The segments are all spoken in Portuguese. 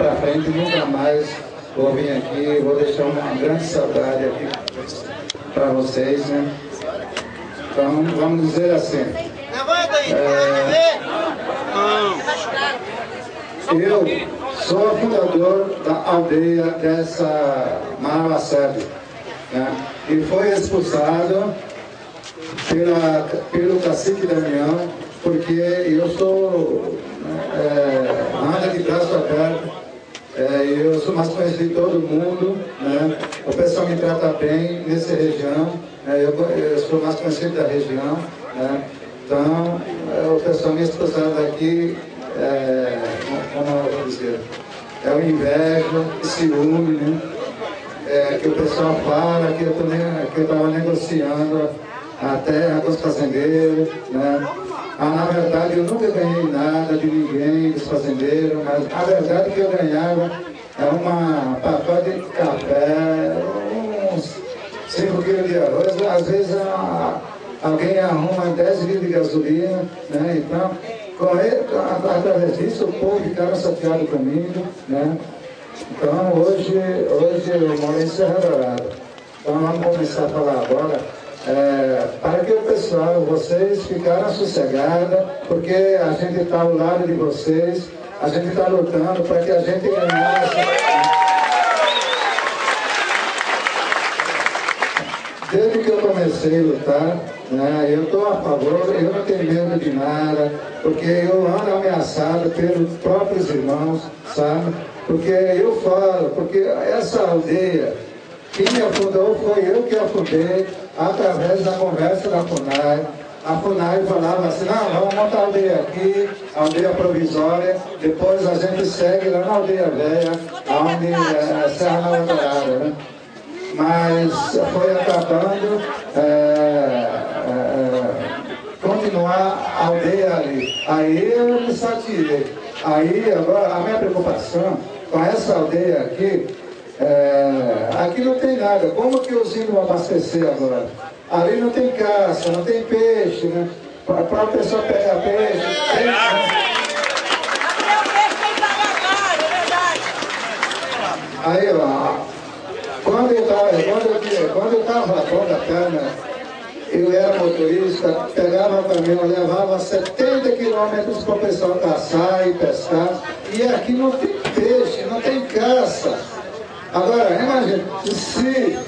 para frente nunca mais vou vir aqui, vou deixar uma grande saudade aqui para vocês, né? Então, vamos dizer assim. É, eu sou fundador da aldeia dessa Maracebe, né? E foi expulsado pela, pelo cacique Damião, porque eu sou é, nada de braço aberto, é, eu sou mais conhecido de todo mundo, né? o pessoal me trata bem nessa região, é, eu, eu, sou mais conhecido da região, né? então é, o pessoal me expulsado daqui, é, como eu vou dizer, é o inveja, ciúme, né? É, que o pessoal fala que eu estava negociando a terra dos fazendeiros, né? Ah, na verdade, eu nunca ganhei nada de ninguém, dos fazendeiros, mas a verdade é que eu ganhava é uma pacote de café, uns 5 quilos de arroz, às vezes a, alguém arruma 10 litros de gasolina, né? Então, através disso, o povo ficaram chateado comigo, né? Então, hoje, hoje eu moro em Serra Dourada. Então, vamos começar a falar agora é, para que o pessoal, vocês ficaram sossegados, porque a gente está ao lado de vocês, a gente está lutando para que a gente ganhasse. Desde que eu comecei a lutar, né, eu estou a favor, eu não tenho medo de nada, porque eu ando ameaçado pelos próprios irmãos, sabe? Porque eu falo, porque essa aldeia, quem me afundou foi eu que afundei, através da conversa da FUNAI. A FUNAI falava assim, não, vamos montar a aldeia aqui, a aldeia provisória, depois a gente segue lá na aldeia velha, onde é Serra Nova Dourada, né? Mas foi acabando é, é, continuar a aldeia ali. Aí eu me satirei. Aí agora a minha preocupação com essa aldeia aqui é, aqui não tem nada. Como que os índios vão abastecer agora? Ali não tem caça, não tem peixe, né? Para a pessoa pegar peixe. Tem? Aí, ó, quando eu estava quando quando eu tava a perna, eu era motorista, pegava caminhão, levava 70 quilômetros para o pessoal caçar e pescar. E aqui não tem peixe, não tem caça. Agora, imagine, se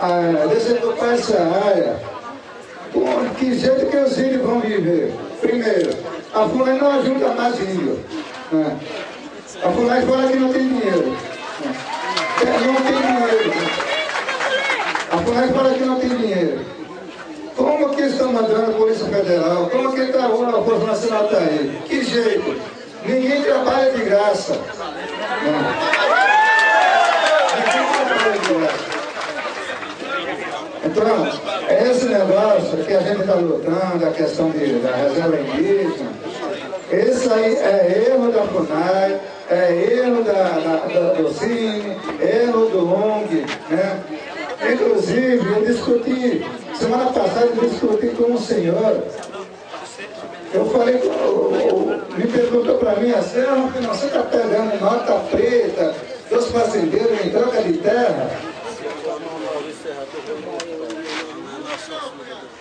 ah, desocupar essa área, bom, que jeito que os índios vão viver? Primeiro, a FUNAI não ajuda mais índio. Né? A FUNAI fala que não tem dinheiro. Né? Não tem dinheiro. A FUNAI fala que não tem dinheiro. Como que estão mandando a Polícia Federal? Como que está a Força Nacional está aí? Que jeito? Ninguém trabalha de graça. Né? Então, esse negócio que a gente está lutando, a questão de, da reserva indígena, isso aí é erro da FUNAI, é erro da, da, da, do Cine, erro do ONG, né? Inclusive, eu discuti, semana passada eu discuti com um senhor, eu falei, me perguntou para mim assim, ah, você está pegando nota preta dos fazendeiros em troca de terra?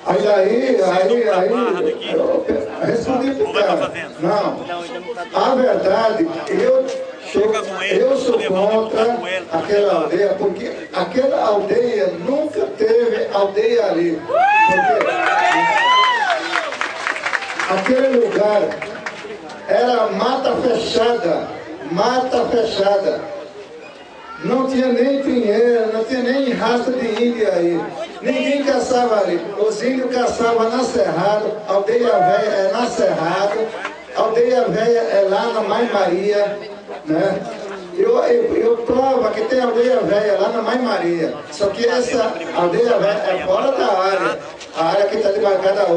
Aí daí, aí, aí, eu respondi pro cara, não, a verdade, eu sou, eu sou contra aquela aldeia, porque aquela aldeia nunca teve aldeia ali. Porque aquele lugar era mata fechada, mata fechada. Não tinha nem dinheiro, não tinha nem rastro de índio aí. Ninguém caçava ali. Os índios caçavam na Cerrado, aldeia velha é na Cerrado, aldeia velha é lá na Mãe Maria, né? Eu, eu, eu provo que tem aldeia velha lá na Mãe Maria. Só que essa aldeia velha é fora da área. A área que está demarcada